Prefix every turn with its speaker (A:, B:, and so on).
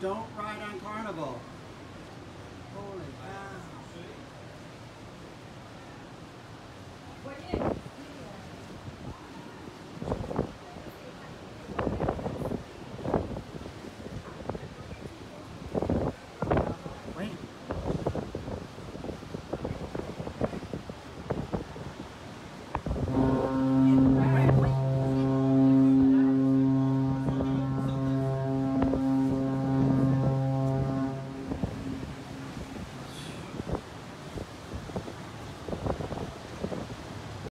A: Don't ride on Carnival. Holy cow.
B: What is?